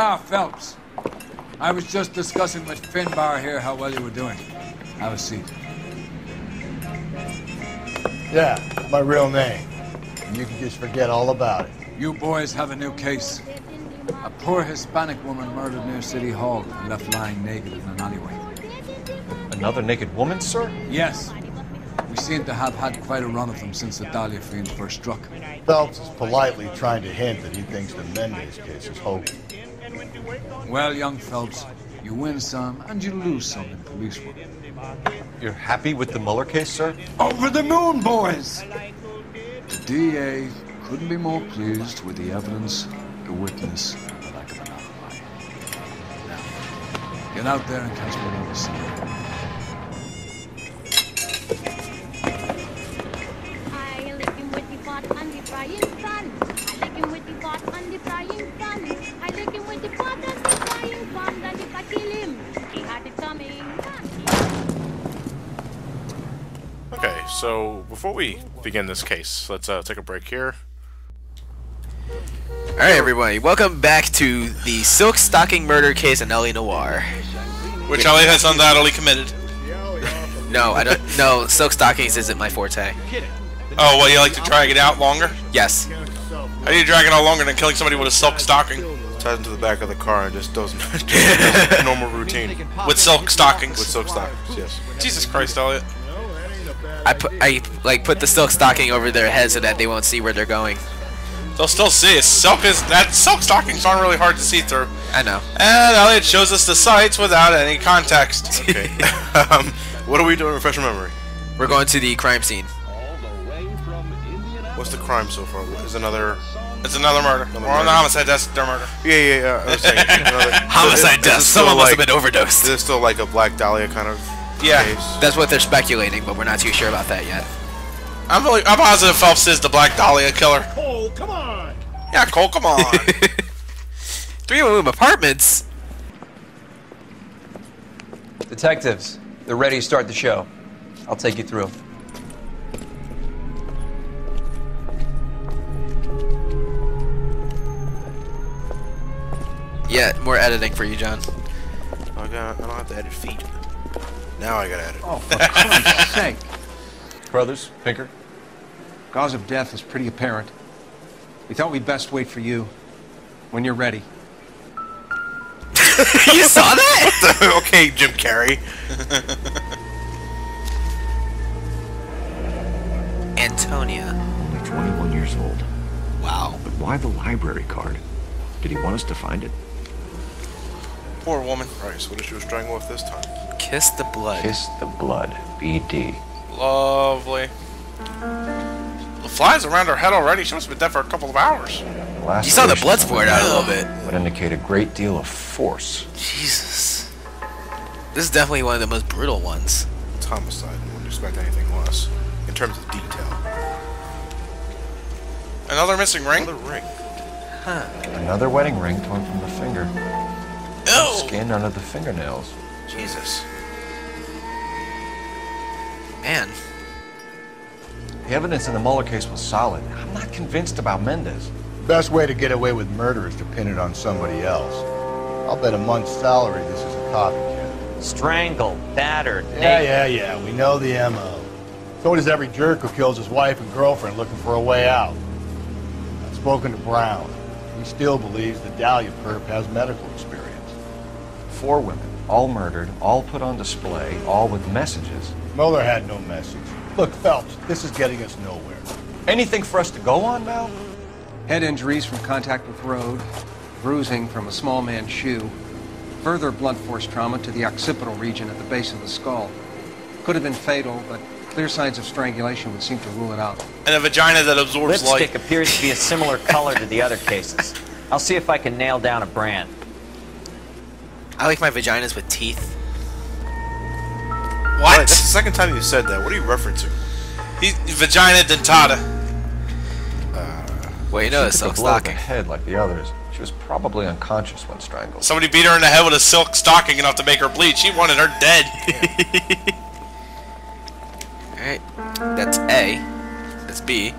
Ah, Phelps. I was just discussing with Finbar here how well you were doing. Have a seat. Yeah, my real name. You can just forget all about it. You boys have a new case. A poor Hispanic woman murdered near City Hall and left lying naked in an alleyway. Another naked woman, sir? Yes. We seem to have had quite a run of them since the Dahlia fiend first struck. Phelps is politely trying to hint that he thinks the Mendez case is hokey. Well, young Phelps, you win some and you lose some in police work. You're happy with the Mueller case, sir? Over the moon, boys! The DA couldn't be more pleased with the evidence, the witness, and the lack of an alibi. Now, get out there and catch me on the scene. So before we begin this case, let's uh, take a break here. Alright, everybody, welcome back to the Silk Stocking murder case in L.A. Noire. Which Ellie has undoubtedly committed. No, I don't. No, Silk Stockings isn't my forte. Oh, well, you like to drag it out longer? Yes. How do you drag it out longer than killing somebody with a silk stocking? ties into the back of the car and just does normal routine With silk stockings? with silk stockings. Yes. Jesus Christ, Elliot. I put I like put the silk stocking over their head so that they won't see where they're going. They'll still see it. Silk is that silk stockings aren't really hard to see through. I know. And Elliot shows us the sights without any context. Okay. um, what are we doing? Refresh your memory. We're going to the crime scene. What's the crime so far? Is another? It's another murder. We're on the homicide desk. Their murder. Yeah, yeah, yeah. I was saying another, Homicide is it death. still Someone must have been overdosed. Is it still like a Black Dahlia kind of Yeah. case? That's what they're speculating, but we're not too sure about that yet. I'm really, I'm positive Phelps is the Black Dahlia killer. Oh, come on! Yeah, Cole, come on. Three room apartments. Detectives, they're ready to start the show. I'll take you through. Yeah, more editing for you, John. I got. I don't have to edit feet. Now I gotta edit. Oh, for Christ's sake. Brothers, Pinker? Cause of death is pretty apparent. We thought we'd best wait for you. When you're ready. you saw that? okay, Jim Carrey. Antonia. Only 21 years old. Wow. But why the library card? Did he want us to find it? Poor woman. Alright, so what did she was strangle with this time? Kiss the blood. Kiss the blood. BD. Lovely. The flies around her head already. She must have been dead for a couple of hours. Last You saw the blood sport out a little bit. Would indicate a great deal of force. Jesus. This is definitely one of the most brutal ones. It's homicide. I wouldn't expect anything less in terms of detail. Another missing ring. Another ring. Huh. Another wedding ring torn from the finger. Ew. Skin under the fingernails. Jesus. Man. The evidence in the Mueller case was solid. I'm not convinced about Mendez. Best way to get away with murder is to pin it on somebody else. I'll bet a month's salary this is a copycat. Strangled, battered, Yeah, yeah, yeah. We know the MO. So does every jerk who kills his wife and girlfriend looking for a way out. I've spoken to Brown. He still believes the Dahlia perp has medical experience. Four women, all murdered, all put on display, all with messages. Mueller had no message. Look, Phelps, this is getting us nowhere. Anything for us to go on, Mal? Head injuries from contact with road, bruising from a small man's shoe, further blunt force trauma to the occipital region at the base of the skull. Could have been fatal, but clear signs of strangulation would seem to rule it out. And a vagina that absorbs Lipstick light. appears to be a similar color to the other cases. I'll see if I can nail down a brand. I like my vaginas with teeth. What? That's the second time you said that. What are you referencing? He, vagina dentata. Uh, Well, you know she it's took silk a blow the stocking. head like the others. She was probably unconscious when strangled. Somebody beat her in the head with a silk stocking enough to make her bleed. She wanted her dead. Alright. That's A. That's B.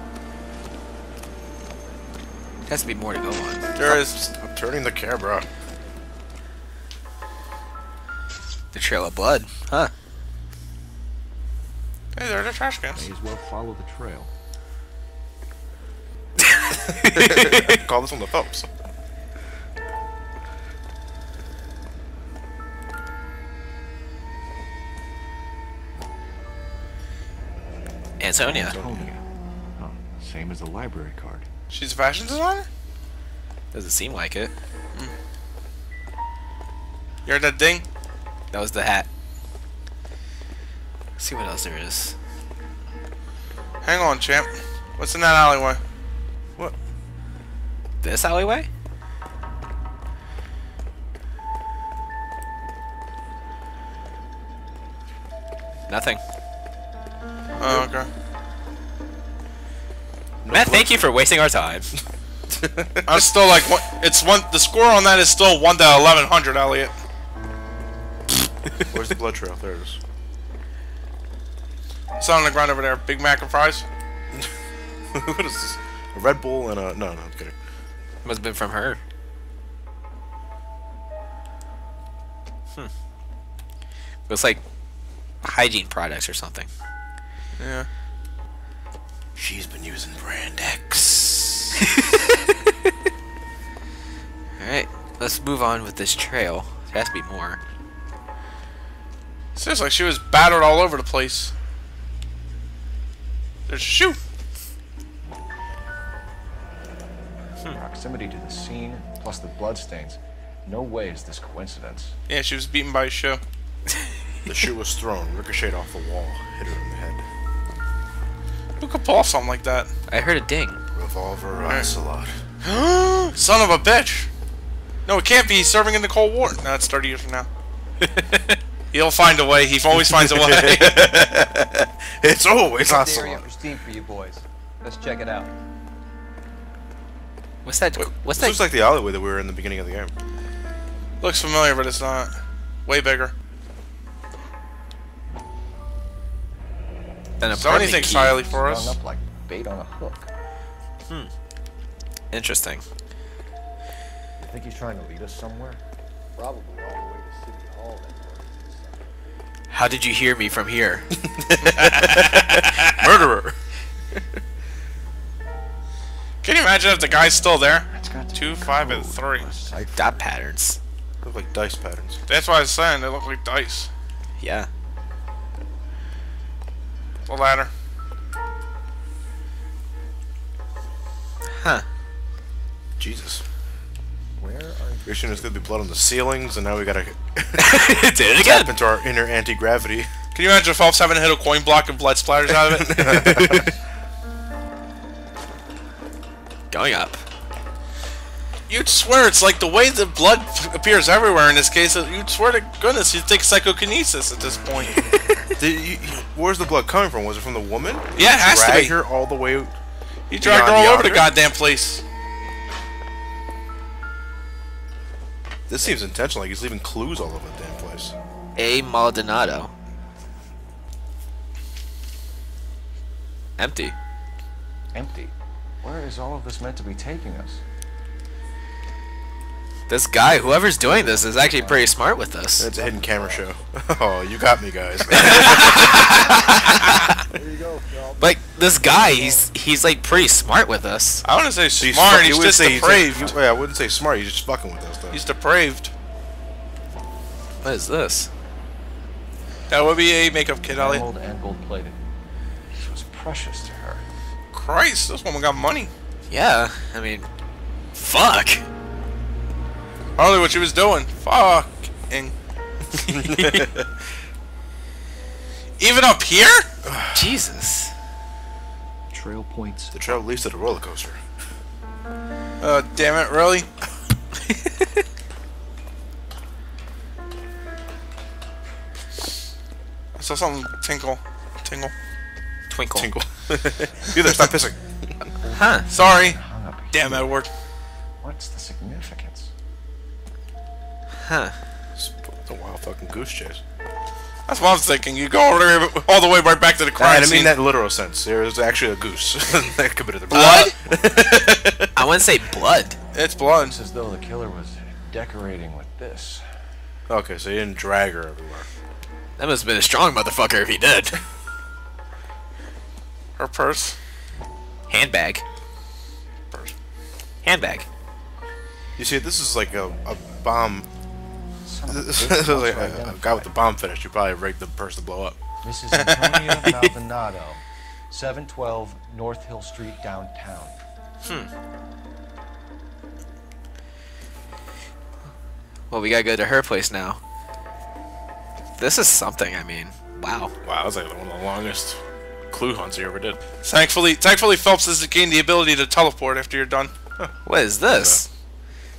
Has to be more to go on. There is. I'm turning the camera. The trail of blood, huh? Hey, there are the trash cans. May as well follow the trail. Call this one the Phelps. Antonia. Antonia. Oh, same as the library card. She's a fashion designer? Doesn't seem like it. You heard that ding? That was the hat. Let's see what else there is. Hang on, champ. What's in that alleyway? What? This alleyway? Nothing. Oh, okay. Matt, thank you for wasting our time. I'm still like, what? It's one. The score on that is still one to eleven hundred, Elliot. Where's the blood trail? There it is. It's on the ground over there. Big Mac and fries. what is this? A Red Bull and a no, no, I'm kidding. Must have been from her. Hmm. Looks like hygiene products or something. Yeah. She's been using brand X. Alright, let's move on with this trail. There has to be more. Seems like she was battered all over the place. There's a shoe. Hmm. Proximity to the scene, plus the bloodstains. No way is this coincidence. Yeah, she was beaten by a shoe. the shoe was thrown, ricocheted off the wall, hit her in the head. Who could pull off something like that? I heard a ding. Revolver Ocelot. Son of a bitch! No, it can't be. He's serving in the Cold War. No, it's 30 years from now. He'll find a way. He always finds a way. it's always Got the area Ocelot. pristine for you boys. Let's check it out. What's that? What's This that? looks like the alleyway that we were in the beginning of the game. Looks familiar, but it's not. Way bigger. An So many apartment things highly for us. Up like bait on a hook. Hmm. Interesting. You think he's trying to lead us somewhere? Probably How did you hear me from here? Murderer. Can you imagine if the guy's still there? It's got Two, five, and three. Like Dot patterns. Look like dice patterns. That's why I was saying they look like dice. Yeah. The ladder. Huh. Jesus. Are you? You're gonna be blood on the ceilings, and now we gotta Did it again. tap into our inner anti-gravity. Can you imagine if Phelps having to hit a coin block and blood splatters out of it? Going up. You'd swear it's like the way the blood appears everywhere in this case. Uh, you'd swear to goodness you'd think psychokinesis at this point. You, where's the blood coming from? Was it from the woman? Yeah, it has to be. her all the way. You dragged her all over the goddamn place. This seems intentional. Like he's leaving clues all over the damn place. A Maldonado. Empty. Empty. Where is all of this meant to be taking us? This guy, whoever's doing this, is actually pretty smart with this. It's a hidden camera show. Oh, you got me, guys. Like this guy, he's he's like pretty smart with us. I wouldn't say He's smart. fu- He's you would just say he's depraved. like- yeah, I wouldn't say smart. He's just fucking with us, though. He's depraved. What is this? That would be a makeup kit, Elliot. Gold and gold plated. This was precious to her. Christ, this woman got money. Yeah, I mean, fuck. Probably what she was doing. Fucking. Even up here? Jesus. Trail points. The trail leads to the roller coaster. Oh, damn it, really? I saw something tinkle. Tingle. Twinkle. Tingle. Either stop pissing. Huh. Sorry. Damn, here. Edward. Huh. It's a wild fucking goose chase. That's what I was thinking. You go over there all the way right back to the crime I didn't scene. mean that in literal sense. There's actually a goose that committed the Blood? I wouldn't say blood. It's blood. It's as though the killer was decorating with this. Okay, so he didn't drag her everywhere. That must have been a strong motherfucker if he did. Her purse. Handbag. Purse. Handbag. You see, this is like a, a bomb. This is like a, a guy with the bomb finish. You probably rigged the person to blow up. Mrs. Antonio Maldonado, 712 North Hill Street, downtown. Hmm. Well, we gotta go to her place now. This is something, I mean. Wow. Wow, that's like one of the longest clue hunts he ever did. Thankfully, thankfully Phelps has gained the ability to teleport after you're done. What is this?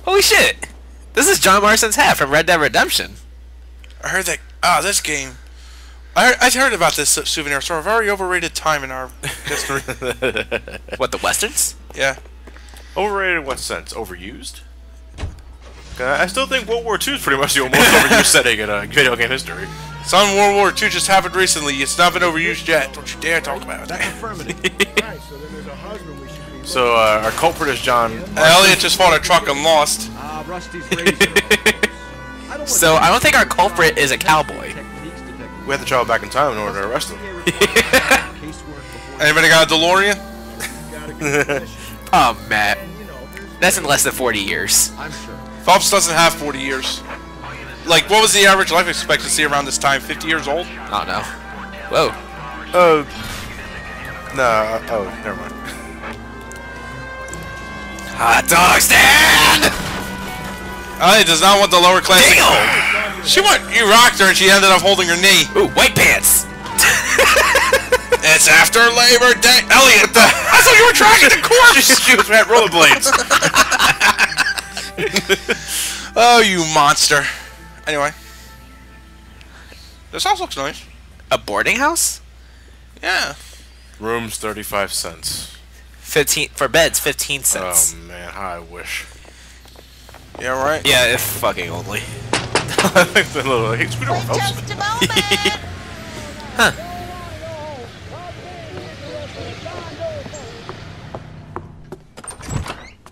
Holy shit! This is John Marston's hat from Red Dead Redemption. I heard that. Ah, this game. I heard, I heard about this uh, souvenir store. A very overrated time in our history. What, the westerns? yeah. Overrated in what sense? Overused? 'Cause I still think World War II is pretty much the most overused setting in uh, video game history. Son, World War II just happened recently. It's not been overused yet. Don't you dare talk about it. So uh, our culprit is John. Elliot just fought a truck and lost. Rusty's razor. So I don't think our culprit is a cowboy. We had to travel back in time in order to arrest him. Anybody got a DeLorean? Oh, Matt. That's in less than 40 years. I'm sure. Phelps doesn't have 40 years. Like, what was the average life expectancy around this time? 50 years old? I don't know. Whoa. Oh. no. uh, oh, never mind. Hot dog stand! Elliot does not want the lower class. She went. You rocked her and she ended up holding her knee. Ooh, white pants! It's after Labor Day. Elliot, the, I thought you were tracking the corpse. she was at rollerblades. oh, you monster. Anyway, this house looks nice. A boarding house? Yeah. Rooms 35 cents. 15 for beds, 15 cents. Oh man, how I wish. Yeah, right. yeah, if fucking only. I think the little hey, Scooter Phelps. Huh.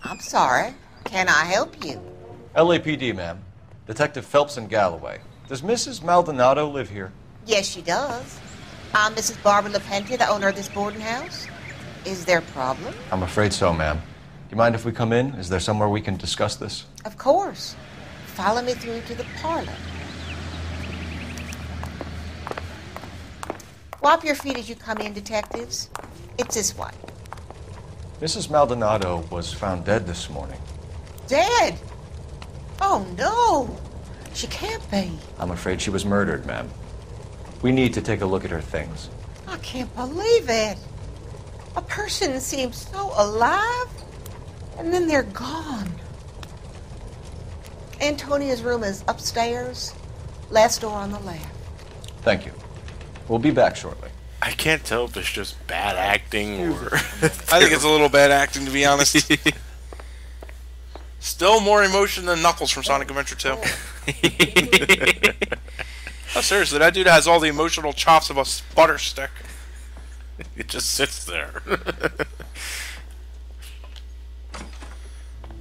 I'm sorry. Can I help you? LAPD, ma'am. Detective Phelps and Galloway. Does Mrs. Maldonado live here? Yes, she does. I'm Mrs. Barbara LaPenta, the owner of this boarding house. Is there a problem? I'm afraid so, ma'am. Do you mind if we come in? Is there somewhere we can discuss this? Of course. Follow me through to the parlor. Wipe your feet as you come in, detectives. It's this one. Mrs. Maldonado was found dead this morning. Dead? Oh, no. She can't be. I'm afraid she was murdered, ma'am. We need to take a look at her things. I can't believe it. A person seems so alive, and then they're gone. Antonia's room is upstairs, last door on the left. Thank you. We'll be back shortly. I can't tell if it's just bad acting or. I think it's a little bad acting, to be honest. Still more emotion than Knuckles from Sonic Adventure 2. oh, seriously, that dude has all the emotional chops of a butter stick. it just sits there.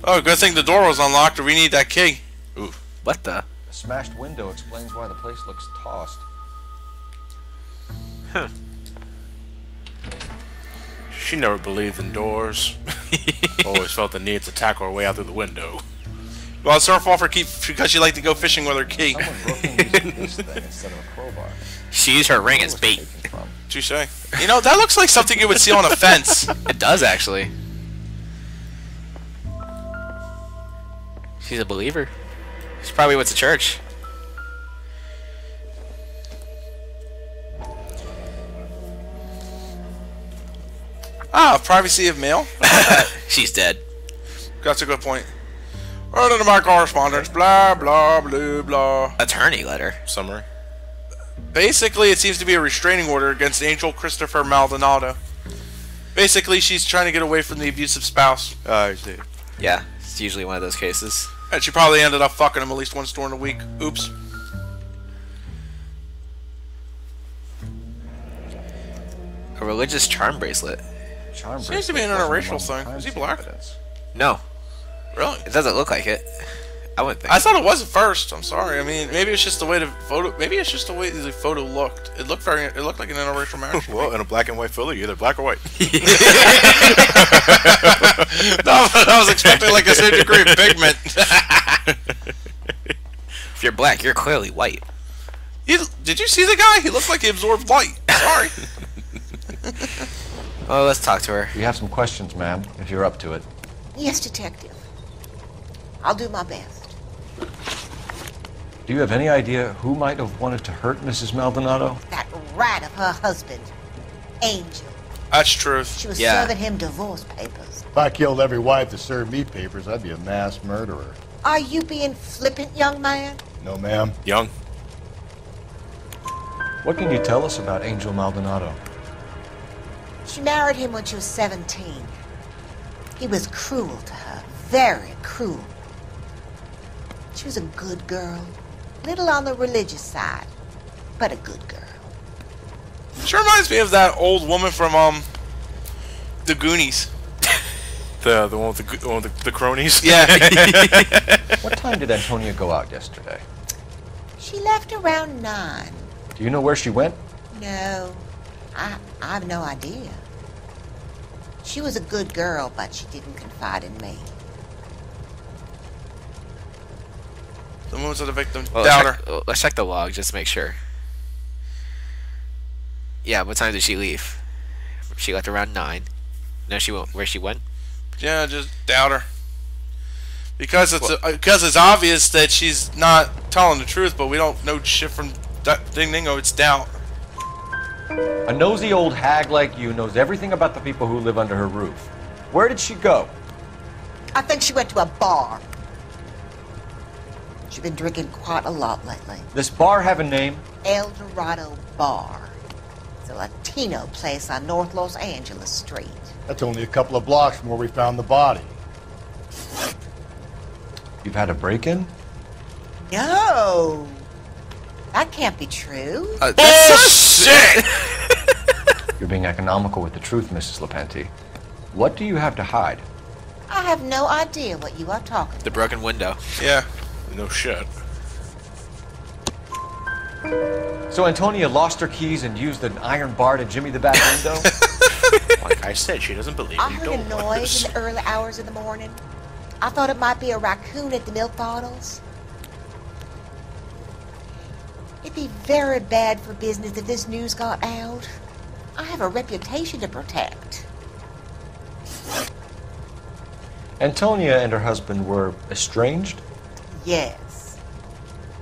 Oh, good thing the door was unlocked, or we need that key. Ooh. What the? A smashed window explains why the place looks tossed. Huh. She never believed in doors. Always felt the need to tackle her way out through the window. Well, it's her fault for keep because she liked to go fishing with her key. Someone broke in using this thing instead of a crowbar. She used her ring as bait. Touche. You know, that looks like something you would see on a fence. It does, actually. She's a believer. She probably went to church. Ah, privacy of mail. She's dead. That's a good point. According to my correspondence, blah blah blah blah. Attorney letter. Summary. Basically, it seems to be a restraining order against Angel Christopher Maldonado. Basically, she's trying to get away from the abusive spouse. Uh, I see. Yeah, it's usually one of those cases. And she probably ended up fucking him at least once during the week. Oops. A religious charm bracelet. Charm Seems to be an wasn't interracial among thing. Is he black? No, Really? it doesn't look like it. I wouldn't think. I thought it was at first. I'm sorry. I mean, maybe it's just the way the photo. Maybe it's just the way the photo looked. It looked very. It looked like an interracial marriage. Well, in a black and white photo, you're either black or white. no, I was expecting like a certain degree of pigment. If you're black, you're clearly white. He, did you see the guy? He looked like he absorbed light. Sorry. Oh, let's talk to her. We have some questions, ma'am, if you're up to it. Yes, detective. I'll do my best. Do you have any idea who might have wanted to hurt Mrs. Maldonado? That rat of her husband, Angel. That's true. She was Yeah. serving him divorce papers. If I killed every wife that served me papers, I'd be a mass murderer. Are you being flippant, young man? No, ma'am. Young. What can you tell us about Angel Maldonado? She married him when she was 17. He was cruel to her, very cruel. She was a good girl, little on the religious side, but a good girl. She reminds me of that old woman from um, the Goonies. The the one with the, the one with the, the cronies. Yeah. What time did Antonia go out yesterday? She left around nine. Do you know where she went? No, I, I have no idea. She was a good girl, but she didn't confide in me. The moons of the victim. Well, Doubt let's check, let's check the log just to make sure. Yeah, what time did she leave? She left around nine. No, she went. Where she went? Yeah, just doubt her. Because it's uh, because it's obvious that she's not telling the truth, but we don't know shit from that Ding Dingo. It's doubt. A nosy old hag like you knows everything about the people who live under her roof. Where did she go? I think she went to a bar. She's been drinking quite a lot lately. This bar have a name? El Dorado Bar. It's a Latino place on North Los Angeles Street. That's only a couple of blocks from where we found the body. You've had a break-in? No. That can't be true. Uh, that's shit. You're being economical with the truth, Mrs. LaPenta. What do you have to hide? I have no idea what you are talking about. The broken window. Yeah. No shit. So Antonia lost her keys and used an iron bar to jimmy the back window? Like I said, she doesn't believe I in heard a noise in the early hours of the morning. I thought it might be a raccoon at the milk bottles. It'd be very bad for business if this news got out. I have a reputation to protect. Antonia and her husband were estranged? Yes.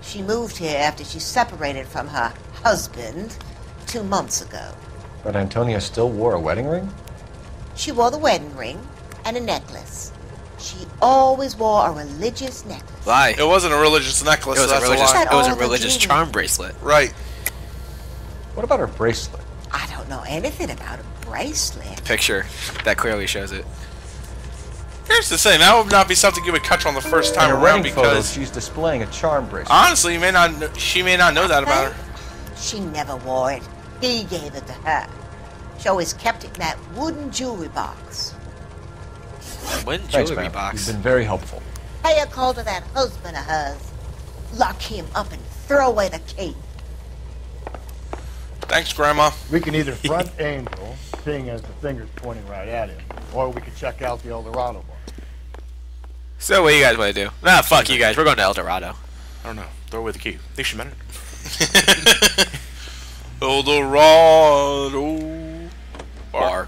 She moved here after she separated from her husband two months ago. But Antonia still wore a wedding ring? She wore the wedding ring and a necklace. She always wore a religious necklace. Lie. It wasn't a religious necklace. It was so a religious. lie. It was a religious charm bracelet. Right. What about her bracelet? I don't know anything about a bracelet. Picture that clearly shows it. Here's the thing. That would not be something you would catch on the first time her around wedding photo, because she's displaying a charm bracelet. honestly, you may not. She may not know that about her. She never wore it. He gave it to her. She always kept it in that wooden jewelry box. When Thanks, jewelry ma'am. box. You've been very helpful. Pay a call to that husband of hers. Lock him up and throw away the key. Thanks, Grandma. We can either front Angel, seeing as the finger's pointing right at him, or we could check out the Eldorado bar. So what do you guys want to do? Nah, fuck you guys. We're going to El Dorado. I don't know. Throw away the key. I think she meant it. El Dorado. Bar.